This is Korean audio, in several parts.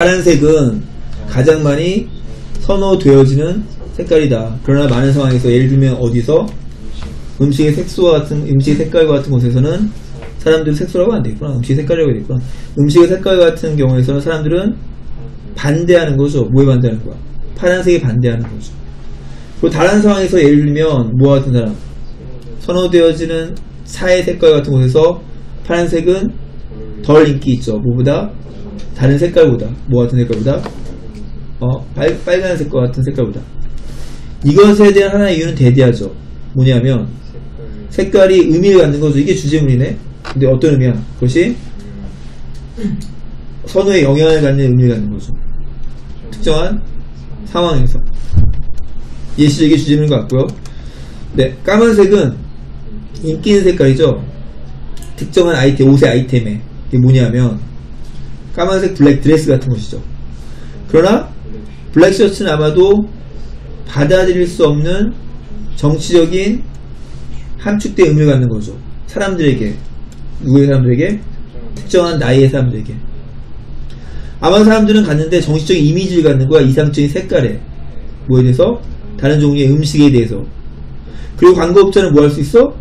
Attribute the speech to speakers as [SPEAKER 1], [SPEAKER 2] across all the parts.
[SPEAKER 1] 파란색은 가장 많이 선호되어지는 색깔이다. 그러나 많은 상황에서 예를 들면 어디서 음식의 색소와 같은 음식의 색깔과 같은 곳에서는 사람들은 색소라고 안 되겠구나. 음식의 색깔이라고 되겠구나. 음식의 색깔 같은 경우에서는 사람들은 반대하는 거죠. 뭐에 반대하는 거야? 파란색에 반대하는 거죠. 그리고 다른 상황에서 예를 들면 뭐와 같은 사람 선호되어지는 차의 색깔 같은 곳에서 파란색은 덜 인기 있죠. 뭐보다 다른 색깔보다 뭐 같은 색깔보다 어 빨, 빨간색 과 같은 색깔보다 이것에 대한 하나의 이유는 대대하죠. 뭐냐면 색깔이 의미를 갖는 거죠. 이게 주제문이네. 근데 어떤 의미야? 그것이 선호에 영향을 갖는 의미를 갖는 거죠. 특정한 상황에서 예시 이게 주제문인 것 같고요. 네, 까만색은 인기 있는 색깔이죠. 특정한 아이템, 옷의 아이템에 이게 뭐냐면 까만색 블랙 드레스 같은 것이죠. 그러나 블랙 셔츠는 아마도 받아들일 수 없는 정치적인 함축된 의미를 갖는 거죠. 사람들에게 누구의 사람들에게 특정한 나이의 사람들에게 아마 사람들은 갖는데 정치적인 이미지를 갖는 거야 이상적인 색깔에 뭐에 대해서 다른 종류의 음식에 대해서 그리고 광고업자는 뭐 할 수 있어?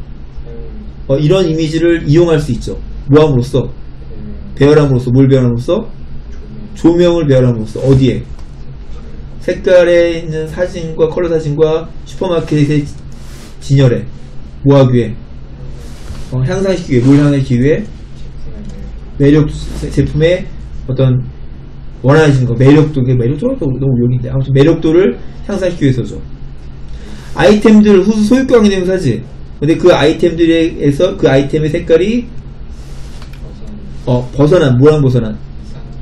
[SPEAKER 1] 어, 이런 이미지를 이용할 수 있죠. 뭐함으로써 배열함으로써 뭘 배열함으로써? 조명을 배열함으로써. 어디에? 색깔에 있는 사진과 컬러 사진과 슈퍼마켓의 진열에 뭐하기 위해 어, 향상시키기 위해 뭘 향상시키기 위해 매력 제품의 어떤 원하시는 거 매력도 이게 매력도 너무 욕인데. 아무튼 매력도를 향상시키기 위해서죠. 아이템들 후 소유권이 되면 사지 근데 그 아이템들에서 그 아이템의 색깔이 어 벗어난 뭐랑 벗어난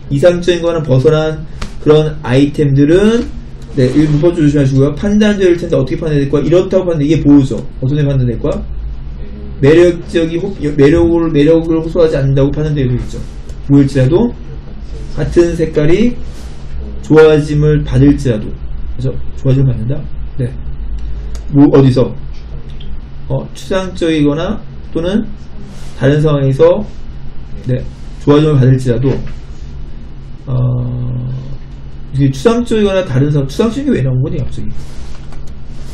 [SPEAKER 1] 이상적인 거는 벗어난 그런 아이템들은 네, 일부 퍼주 조심하시고요. 판단될 텐데 어떻게 판단될 거야? 이렇다고 판단 이게 보호죠. 어떻게 판단될 거야? 매력적이 호- 매력을 매력을 호소하지 않는다고 판단되어 있죠. 뭐일지라도 같은 색깔이 좋아짐을 받을지라도 그래서 좋아짐을 받는다. 네. 뭐 어디서 어, 추상적이거나 또는 다른 상황에서 네, 좋아짐을 받을지라도 어, 이게 추상적이거나 다른 추상적인 게 왜 나온 거니 갑자기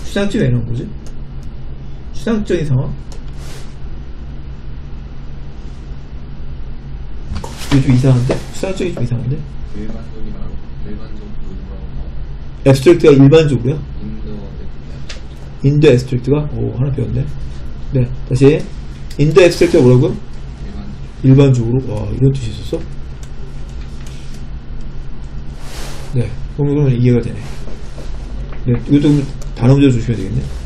[SPEAKER 1] 추상적이 왜 나온 거지? 추상적인 상황? 좀 이상한데? 추상적이 좀 이상한데?
[SPEAKER 2] 일반적이라고 일반적으로
[SPEAKER 1] 앱스트랙트가 일반적으로요?
[SPEAKER 2] 인도
[SPEAKER 1] 인도 앱스트랙트가? 오 하나 배웠네 네 다시 인도 앱스트랙트가 뭐라고요?
[SPEAKER 2] 일반적
[SPEAKER 1] 일반적으로? 와 이런 뜻이 있었어? 네. 그러면, 이해가 되네. 네 이것도 단어 문제 주시면 되겠네